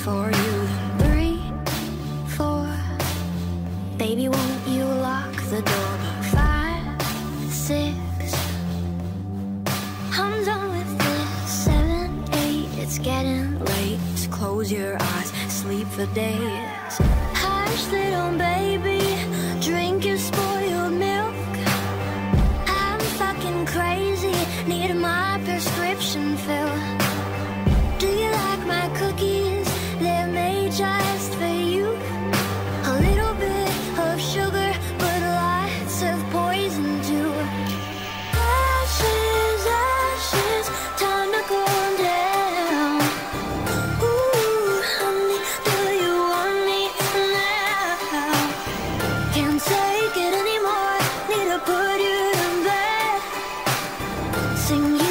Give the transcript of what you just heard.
for you. Three, four. Baby, won't you lock the door? Five, six. I'm done with this. Seven, eight. It's getting late. Close your eyes, sleep for days. Hush, little baby, drink your spoiled milk. I'm fucking crazy, need my prescription filled. Can't take it anymore. Need to put you to bed Sing you